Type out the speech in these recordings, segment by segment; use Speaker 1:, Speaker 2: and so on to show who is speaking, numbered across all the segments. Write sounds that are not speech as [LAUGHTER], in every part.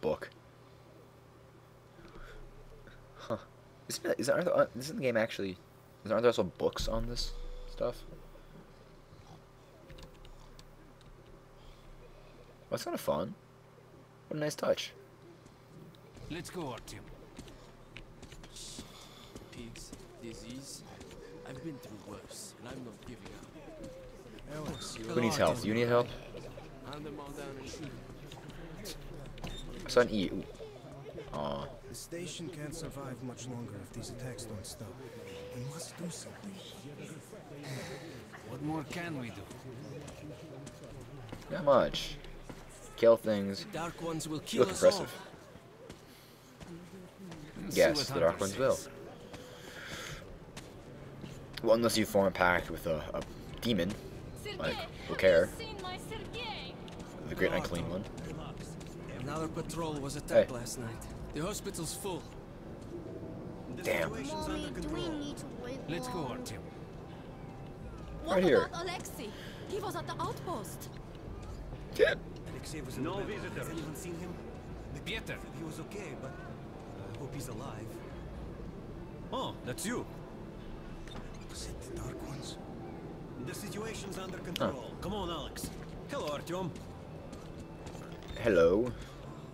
Speaker 1: Book. Huh. Isn't, it, is aren't the, uh, isn't the game actually... Aren't there also books on this stuff? Well, that's kind of fun. What a nice touch.
Speaker 2: Let's go, Artyom.
Speaker 3: Pigs, disease. I've been through worse, and I'm not giving up.
Speaker 1: Who needs help? You need help?
Speaker 3: Hand them all down and shoot.
Speaker 1: I saw an E. Ooh. Aw.
Speaker 4: the station can't survive much longer if these attacks don't stop. We must do something.
Speaker 2: What more can we do?
Speaker 1: Not much. Kill things.
Speaker 3: Dark ones will
Speaker 1: You
Speaker 3: kill
Speaker 1: look impressive. Yes, the Dark
Speaker 2: Hunter
Speaker 1: Ones will. Well, unless you form a pact with a, a demon, like,
Speaker 5: Sergei,
Speaker 1: who care?
Speaker 5: have you seen my Sergei?
Speaker 1: The Great Unclean One.
Speaker 3: All. Another patrol was attacked
Speaker 1: Hey.
Speaker 3: last night. The hospital's full.
Speaker 1: Damn.
Speaker 5: Mommy, do we need to wait
Speaker 2: Let's go,
Speaker 5: long?
Speaker 2: Artyom.
Speaker 5: What
Speaker 1: Right here.
Speaker 5: about Alexei? He was at the outpost.
Speaker 1: Yeah.
Speaker 6: Alexei was no visitor. Has anyone seen him?
Speaker 2: The Pieter,
Speaker 6: He was okay, but I hope he's alive. Oh, that's you.
Speaker 4: Was it the Dark Ones?
Speaker 6: The situation's under control. Come on, Alex. Hello, Artyom.
Speaker 1: Hello.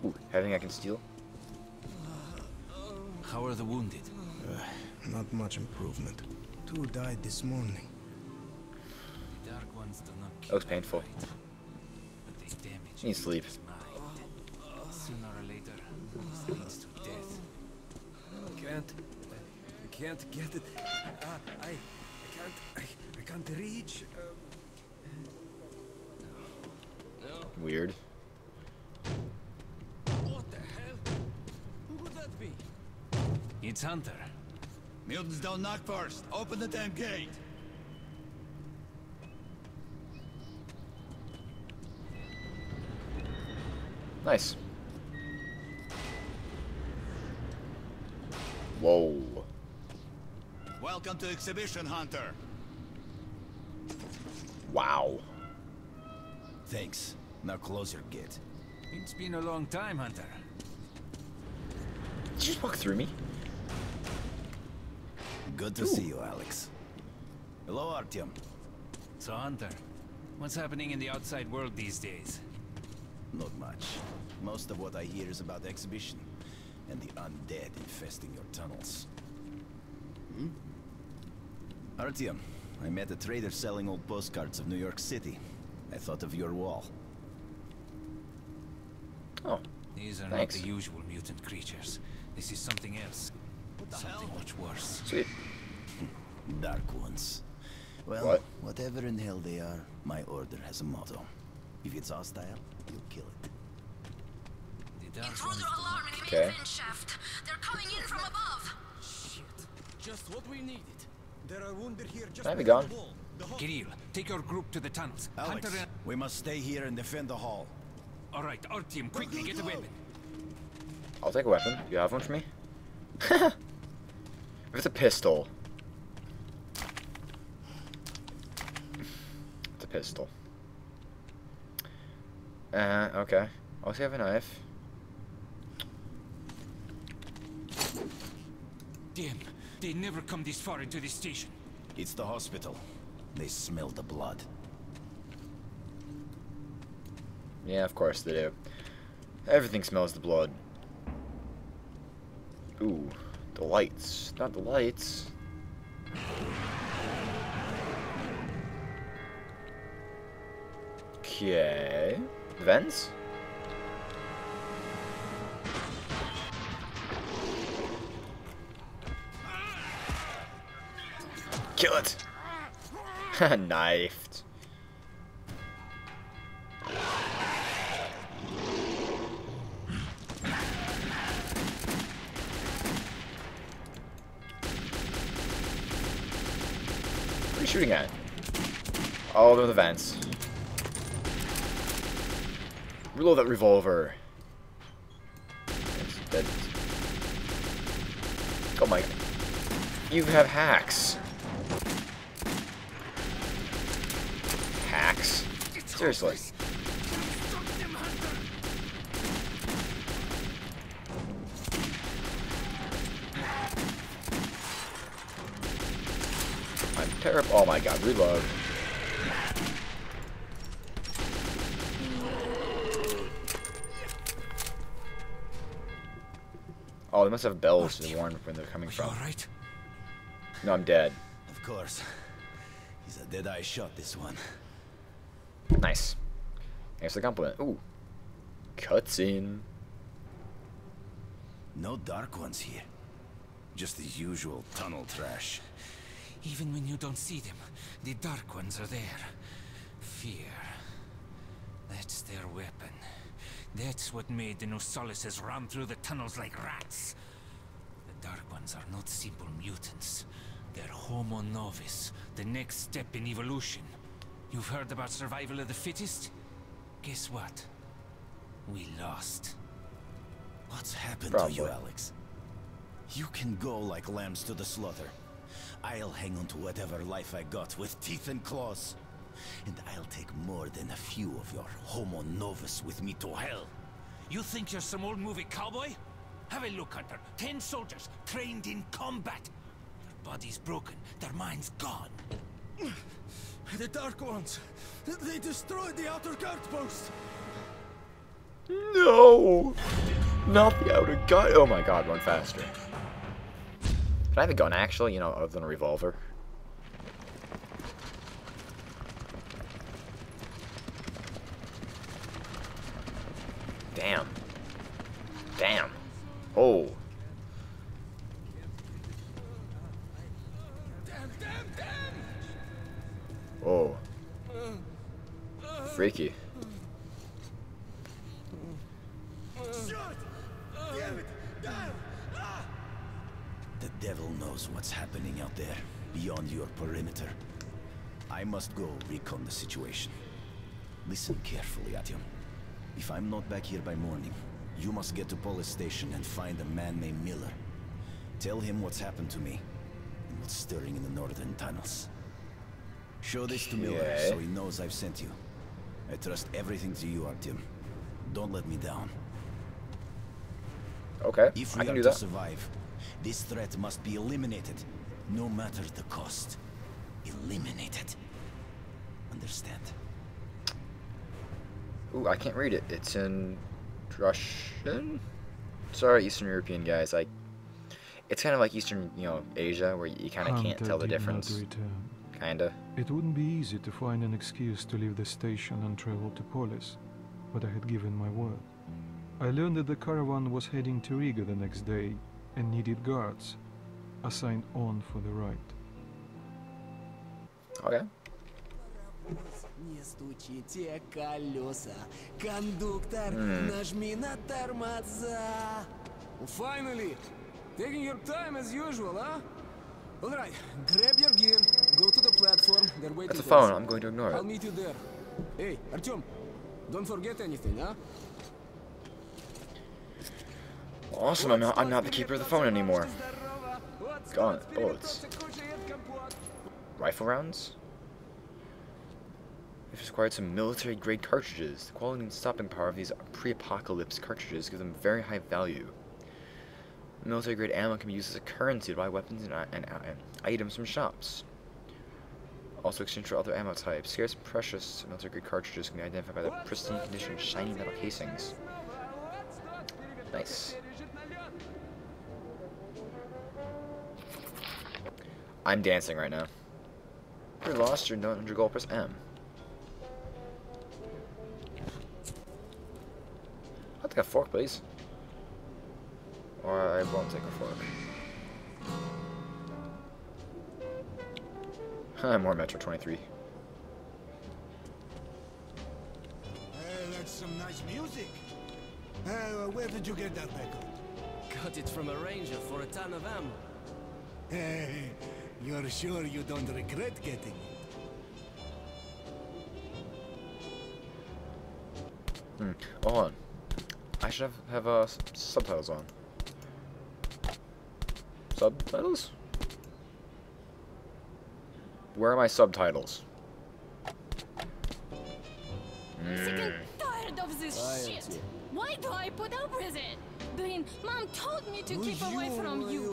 Speaker 1: Ooh, having I can steal?
Speaker 2: how are the wounded?
Speaker 4: Not much improvement. Two died this morning.
Speaker 2: The Dark Ones do not
Speaker 1: That was painful.
Speaker 2: outright, But they damage
Speaker 1: Need sleep.
Speaker 2: Sooner or later, this leads to death.
Speaker 6: Can't. I can't get it. Uh, I. I can't. I, I can't reach.
Speaker 1: Weird.
Speaker 3: What the Who be?
Speaker 2: It's Hunter.
Speaker 7: Mutants don't knock first. Open the damn gate.
Speaker 1: Nice. Whoa.
Speaker 7: Welcome to Exhibition Hunter.
Speaker 1: Wow.
Speaker 7: Thanks. Now close your gate.
Speaker 2: It's been a long time, Hunter.
Speaker 1: Did you just walk through me?
Speaker 7: Good to see you, Alex. Hello, Artyom.
Speaker 2: So, Hunter, what's happening in the outside world these days?
Speaker 7: Not much. Most of what I hear is about the exhibition and the undead infesting your tunnels. Hmm? Artyom, I met a trader selling old postcards of New York City. I thought of your wall.
Speaker 1: Oh,
Speaker 2: These are
Speaker 1: Thanks.
Speaker 2: not the usual mutant creatures. This is something else. Something much worse.
Speaker 1: sweet. [LAUGHS]
Speaker 7: Dark ones. Well,
Speaker 1: What?
Speaker 7: whatever in hell they are, my order has a motto. If it's hostile, you kill it.
Speaker 2: The Dark
Speaker 5: Intruder
Speaker 2: do
Speaker 5: alarm in the
Speaker 1: Okay.
Speaker 5: maintenance shaft. They're coming in from above.
Speaker 3: Shit. Just what we needed.
Speaker 6: There are wounded here just
Speaker 1: Can be gone?
Speaker 6: the wall. The
Speaker 2: Kirill, take your group to the tunnels.
Speaker 7: Alex,
Speaker 2: Hunter
Speaker 7: we must stay here and defend the hall.
Speaker 2: All right, Artyom, quickly get a weapon.
Speaker 1: I'll take a weapon. Do You have one for me? [LAUGHS] if it's a pistol. It's a pistol. Uh, okay. I also have a knife.
Speaker 2: Damn, they never come this far into the station.
Speaker 7: It's the hospital. They smell the blood.
Speaker 1: Yeah, of course they do. Everything smells the blood. Ooh, the lights. Not the lights. Okay. Vents? Kill it! [LAUGHS] Knifed. Shooting at? Oh, they're the vents. Reload that revolver. It's dead. Oh my. You have hacks. Hacks? Seriously. Oh my god, reload. Oh, they must have bells to warn when they're coming from.
Speaker 2: alright?
Speaker 1: No, I'm dead.
Speaker 7: Of course. He's a dead-eye shot, this one.
Speaker 1: Nice. Thanks for the compliment. Ooh. Cutscene.
Speaker 7: No dark ones here. Just the usual tunnel trash.
Speaker 2: Even when you don't see them, the Dark Ones are there. Fear. That's their weapon. That's what made the Nosalises run through the tunnels like rats. The Dark Ones are not simple mutants. They're Homo Novus, the next step in evolution. You've heard about survival of the fittest? Guess what? We lost.
Speaker 7: What's happened to you, Alex? You can go like lambs to the slaughter. I'll hang on to whatever life I got with teeth and claws. And I'll take more than a few of your homo novus with me to hell.
Speaker 2: You think you're some old movie cowboy? Have a look, Hunter. Ten soldiers trained in combat. Their bodies broken, their minds gone.
Speaker 4: The Dark Ones! They destroyed the outer guard post!
Speaker 1: No! Not the outer guard! Oh my god, run faster. I have a gun actually, you know, other than a revolver? Damn. Damn. Oh. Oh. Freaky.
Speaker 7: The devil knows what's happening out there, beyond your perimeter. I must go recon the situation. Listen carefully, Artyom. If I'm not back here by morning, you must get to Polis station and find a man named Miller. Tell him what's happened to me, and what's stirring in the northern tunnels. Show this to Miller,
Speaker 1: Okay.
Speaker 7: so he knows I've sent you. I trust everything to you, Artyom. Don't let me down.
Speaker 1: Okay,
Speaker 7: If
Speaker 1: I
Speaker 7: we
Speaker 1: can
Speaker 7: are
Speaker 1: do
Speaker 7: to
Speaker 1: that.
Speaker 7: survive, this threat must be eliminated, no matter the cost. Eliminated. Understand?
Speaker 1: Ooh, I can't read it. It's in Russian. Sorry, Eastern European guys. I. It's kind of like Eastern, you know, Asia, where you kind of can't tell the difference. Kinda.
Speaker 8: It wouldn't be easy to find an excuse to leave the station and travel to Polis, but I had given my word. I learned that the caravan was heading to Riga the next day and needed guards, assigned on for the ride.
Speaker 1: Okay.
Speaker 3: Не стучите колеса. Кондуктор,
Speaker 1: Hmm.
Speaker 3: нажми на тормоза.
Speaker 6: Finally! Taking your time as usual, huh? Alright, grab your gear, go to the platform, they're waiting
Speaker 1: That's a
Speaker 6: for
Speaker 1: phone.
Speaker 6: us.
Speaker 1: I'm going to ignore
Speaker 6: I'll
Speaker 1: it.
Speaker 6: meet you there. Hey, Artyom, don't forget anything, huh?
Speaker 1: Awesome. I'm not. I'm not the keeper of the phone anymore. Gone. Bullets. Rifle rounds. We've acquired some military-grade cartridges. The quality and stopping power of these pre-apocalypse cartridges give them very high value. Military-grade ammo can be used as a currency to buy weapons and, and, and items from shops. Also exchange for other ammo types. Scarce and precious military-grade cartridges can be identified by their pristine condition shiny metal casings. Nice. I'm dancing right now. You're lost, you're not under goal, press M. I'll take a fork, please. Or I won't take a fork. More Metro 23.
Speaker 4: Hey, that's some nice music. Uh, where did you get that record?
Speaker 3: Got it from a ranger for a ton of ammo.
Speaker 4: Hey, you're sure you don't regret getting it?
Speaker 1: Hmm. On. I should have, have uh, subtitles on. Subtitles? Where are my subtitles?
Speaker 5: I'm Mm. tired of this shit! Why do I put up with it? Breen, Mom told me to keep away from you.